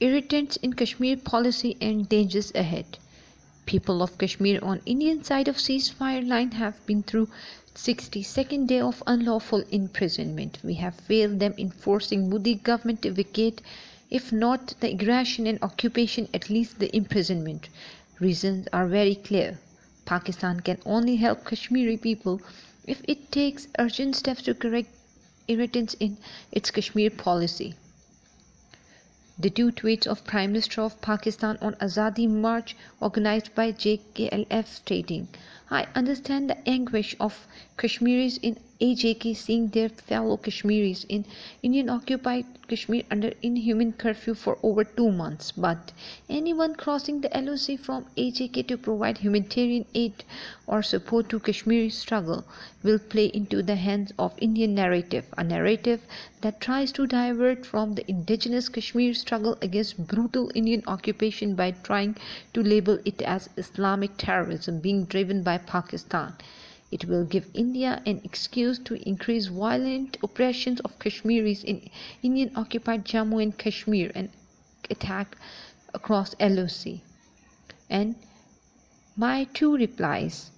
irritants in Kashmir policy and dangers ahead. People of Kashmir on Indian side of ceasefire line have been through 62nd day of unlawful imprisonment. We have failed them in forcing Modi government to vacate, if not the aggression and occupation, at least the imprisonment. Reasons are very clear. Pakistan can only help Kashmiri people if it takes urgent steps to correct irritants in its Kashmir policy. The two tweets of Prime Minister of Pakistan on Azadi March organized by JKLF stating, I understand the anguish of Kashmiris in AJK seeing their fellow Kashmiris in Indian occupied Kashmir under inhuman curfew for over two months. But anyone crossing the LOC from AJK to provide humanitarian aid or support to Kashmiri struggle will play into the hands of Indian narrative, a narrative that tries to divert from the indigenous Kashmir struggle against brutal Indian occupation by trying to label it as Islamic terrorism being driven by Pakistan. It will give India an excuse to increase violent oppressions of Kashmiris in Indian occupied Jammu and Kashmir and attack across LOC. And my two replies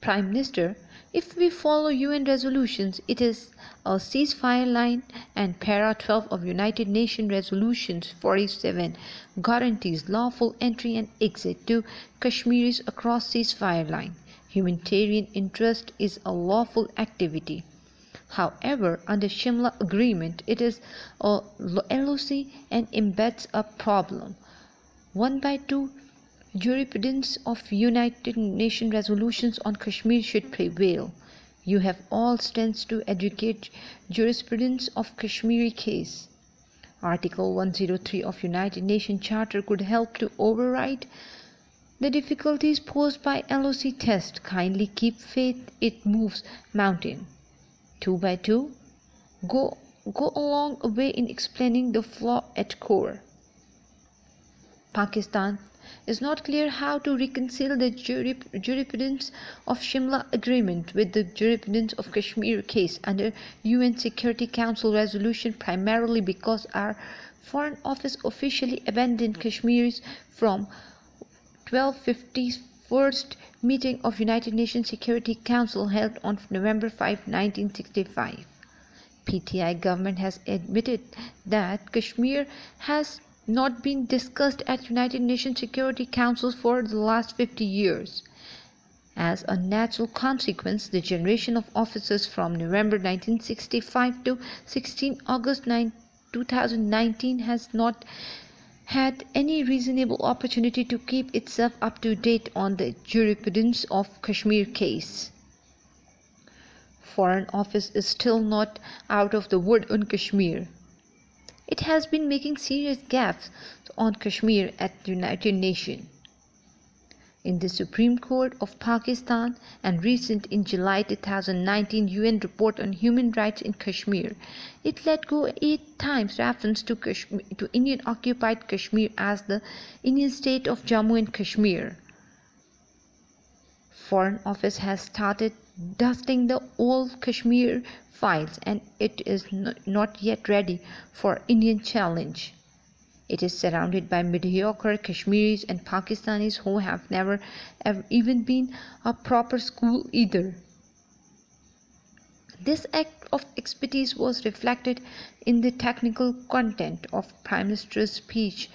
Prime Minister, if we follow UN resolutions, it is a ceasefire line and para 12 of United Nations resolutions 47 guarantees lawful entry and exit to Kashmiris across ceasefire line. Humanitarian interest is a lawful activity. However, under Shimla Agreement, it is a LOC and embeds a problem. 1 by 2 jurisprudence of United Nations resolutions on Kashmir should prevail. You have all strengths to educate jurisprudence of Kashmiri case. Article 103 of United Nations Charter could help to override the difficulties posed by LOC test kindly keep faith it moves mountain. Two by two, go go a long way in explaining the flaw at core. Pakistan is not clear how to reconcile the jurisprudence of Shimla Agreement with the jurisprudence of Kashmir case under UN Security Council resolution primarily because our Foreign Office officially abandoned Kashmiris from 1251st meeting of United Nations Security Council held on November 5, 1965. PTI government has admitted that Kashmir has not been discussed at United Nations Security Council for the last 50 years. As a natural consequence, the generation of officers from November 1965 to 16 August 9, 2019 has not had any reasonable opportunity to keep itself up to date on the jurisprudence of Kashmir case. Foreign Office is still not out of the wood on Kashmir. It has been making serious gaffes on Kashmir at the United Nations in the Supreme Court of Pakistan and recent in July 2019 UN report on human rights in Kashmir. It let go eight times reference to, Kashmir, to Indian occupied Kashmir as the Indian state of Jammu and Kashmir. Foreign Office has started dusting the old Kashmir files and it is not yet ready for Indian challenge. It is surrounded by mediocre Kashmiris and Pakistanis who have never ever even been a proper school either. This act of expertise was reflected in the technical content of Prime Minister's speech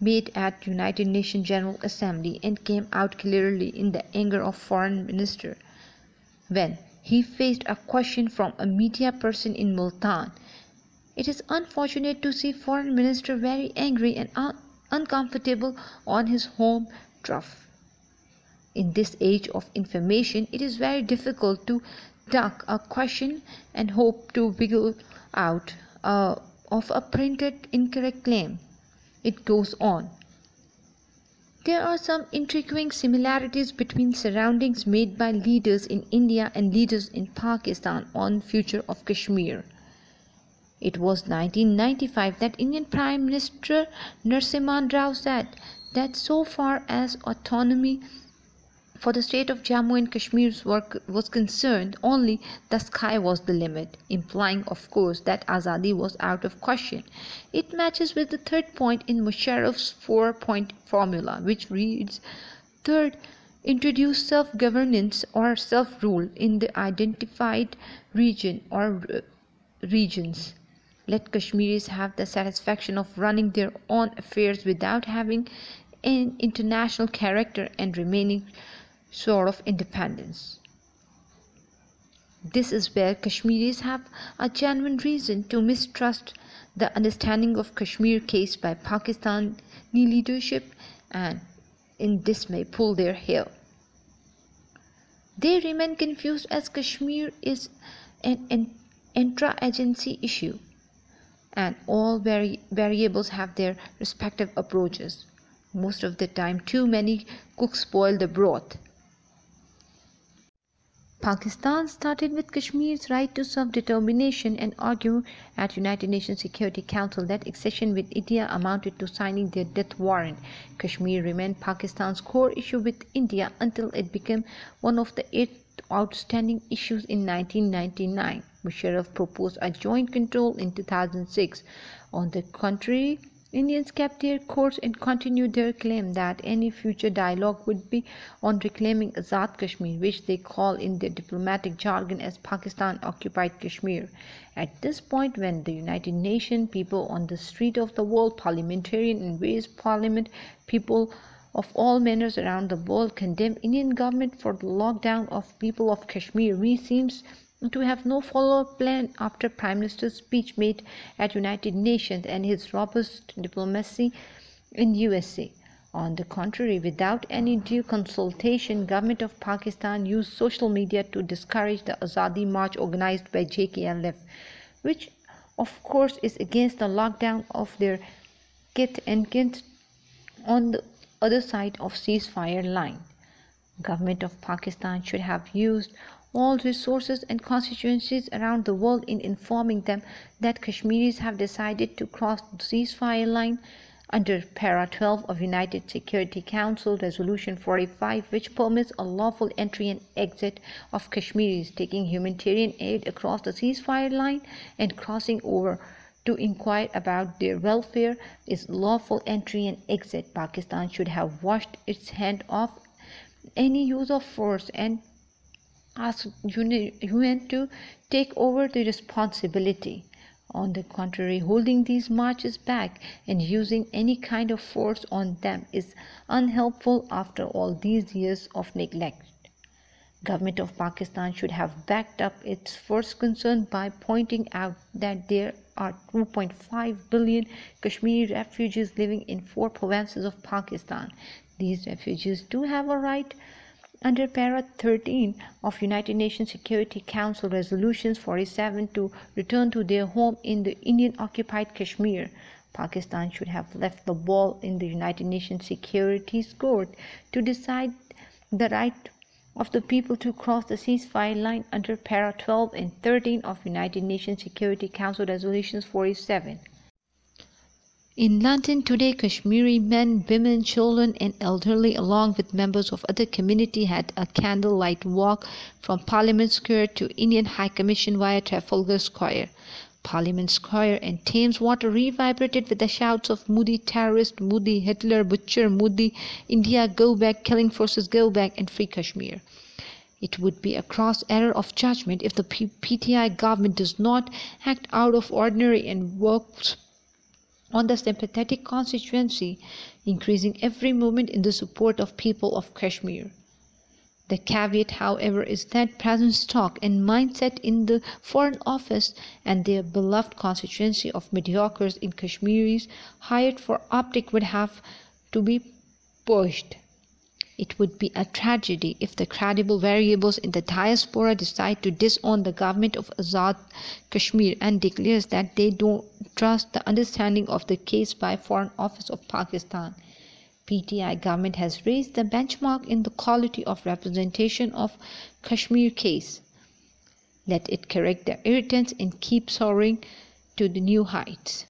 made at United Nations General Assembly and came out clearly in the anger of Foreign Minister when he faced a question from a media person in Multan it is unfortunate to see Foreign Minister very angry and un uncomfortable on his home turf. In this age of information, it is very difficult to duck a question and hope to wiggle out uh, of a printed incorrect claim. It goes on. There are some intriguing similarities between surroundings made by leaders in India and leaders in Pakistan on future of Kashmir. It was 1995 that Indian Prime Minister Narasimhan Rao said that so far as autonomy for the state of Jammu and Kashmir's work was concerned, only the sky was the limit, implying, of course, that Azadi was out of question. It matches with the third point in Musharraf's four-point formula, which reads, Third, introduce self-governance or self-rule in the identified region or regions. Let Kashmiris have the satisfaction of running their own affairs without having an international character and remaining sort of independence. This is where Kashmiris have a genuine reason to mistrust the understanding of Kashmir case by Pakistani leadership and in this may pull their hair. They remain confused as Kashmir is an, an intra-agency issue and all vari variables have their respective approaches. Most of the time too many cooks spoil the broth. Pakistan started with Kashmir's right to self-determination and argued at United Nations Security Council that accession with India amounted to signing their death warrant. Kashmir remained Pakistan's core issue with India until it became one of the eight outstanding issues in 1999. Musharraf proposed a joint control in 2006. On the contrary, Indians kept their course and continued their claim that any future dialogue would be on reclaiming Azad Kashmir, which they call in their diplomatic jargon as Pakistan occupied Kashmir. At this point, when the United Nations, people on the street of the world, parliamentarian in various parliament, people of all manners around the world condemn Indian government for the lockdown of people of Kashmir, seems to have no follow-up plan after Prime Minister's speech made at United Nations and his robust diplomacy in USA. On the contrary, without any due consultation, government of Pakistan used social media to discourage the Azadi March organized by JKLF, which of course is against the lockdown of their kit and kit on the other side of ceasefire line. Government of Pakistan should have used all resources and constituencies around the world in informing them that Kashmiris have decided to cross the ceasefire line under para 12 of United Security Council Resolution 45 which permits a lawful entry and exit of Kashmiris taking humanitarian aid across the ceasefire line and crossing over to inquire about their welfare is lawful entry and exit. Pakistan should have washed its hand off any use of force and ask UN to take over the responsibility. On the contrary, holding these marches back and using any kind of force on them is unhelpful after all these years of neglect. Government of Pakistan should have backed up its first concern by pointing out that there are 2.5 billion Kashmiri refugees living in four provinces of Pakistan. These refugees do have a right under para 13 of United Nations Security Council resolutions 47 to return to their home in the Indian occupied Kashmir. Pakistan should have left the ball in the United Nations Security Court to decide the right of the people to cross the ceasefire line under para 12 and 13 of United Nations Security Council resolutions 47. In London today, Kashmiri men, women, children, and elderly, along with members of other community, had a candlelight walk from Parliament Square to Indian High Commission via Trafalgar Square. Parliament Square and Thames water reverberated with the shouts of Modi terrorist, Modi Hitler, Butcher, Modi, India go back, killing forces go back, and free Kashmir. It would be a gross error of judgment if the PTI government does not act out of ordinary and works on the sympathetic constituency, increasing every moment in the support of people of Kashmir. The caveat, however, is that present stock and mindset in the Foreign Office and their beloved constituency of mediocres in Kashmiris hired for optic would have to be pushed. It would be a tragedy if the credible variables in the diaspora decide to disown the government of Azad Kashmir and declares that they don't trust the understanding of the case by Foreign Office of Pakistan. PTI government has raised the benchmark in the quality of representation of Kashmir case. Let it correct the irritants and keep soaring to the new heights.